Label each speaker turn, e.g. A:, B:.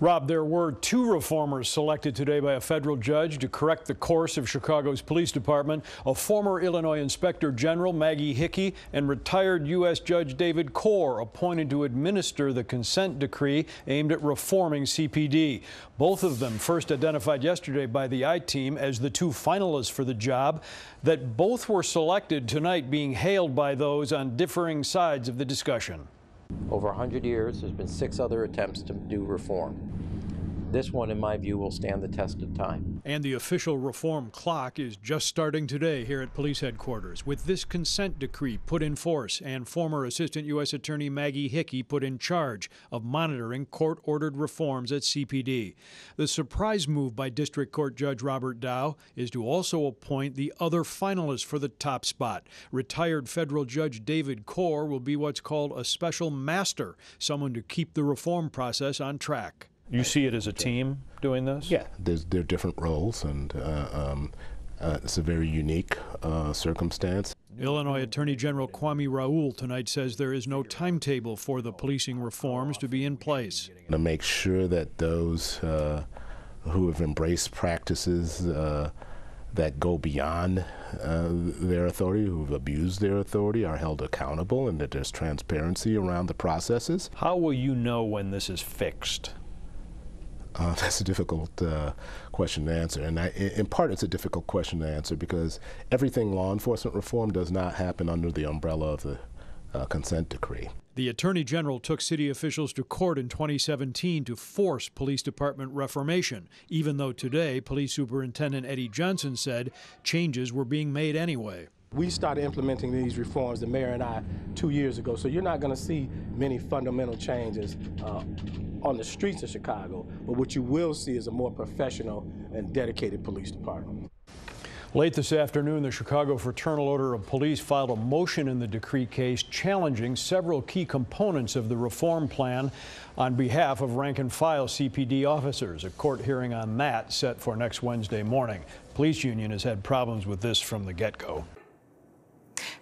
A: Rob, there were two reformers selected today by a federal judge to correct the course of Chicago's police department a former Illinois Inspector General Maggie Hickey and retired U.S. Judge David Coar, appointed to administer the consent decree aimed at reforming CPD. Both of them first identified yesterday by the I team as the two finalists for the job. That both were selected tonight being hailed by those on differing sides of the discussion.
B: Over 100 years, there's been six other attempts to do reform. This one, in my view, will stand the test of time.
A: And the official reform clock is just starting today here at police headquarters with this consent decree put in force and former Assistant U.S. Attorney Maggie Hickey put in charge of monitoring court ordered reforms at CPD. The surprise move by District Court Judge Robert Dow is to also appoint the other finalists for the top spot. Retired federal judge David Coar will be what's called a special master, someone to keep the reform process on track. You see it as a team doing this?
C: Yeah, there's there are different roles, and uh, um, uh, it's a very unique uh, circumstance.
A: Illinois Attorney General Kwame Raoul tonight says there is no timetable for the policing reforms to be in place.
C: To make sure that those uh, who have embraced practices uh, that go beyond uh, their authority, who've abused their authority, are held accountable and that there's transparency around the processes.
A: How will you know when this is fixed?
C: Uh, that's a difficult uh, question to answer. And I, in part, it's a difficult question to answer because everything law enforcement reform does not happen under the umbrella of the uh, consent decree.
A: The Attorney General took city officials to court in 2017 to force police department reformation, even though today Police Superintendent Eddie Johnson said changes were being made anyway.
D: We started implementing these reforms, the mayor and I, two years ago, so you're not going to see many fundamental changes uh, on the streets of Chicago, but what you will see is a more professional and dedicated police department.
A: Late this afternoon, the Chicago Fraternal Order of Police filed a motion in the decree case challenging several key components of the reform plan on behalf of rank and file CPD officers. A court hearing on that set for next Wednesday morning. Police union has had problems with this from the get-go.